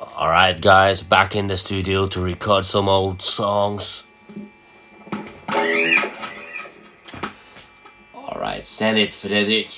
Alright, guys, back in the studio to record some old songs. Alright, send it, Frederick.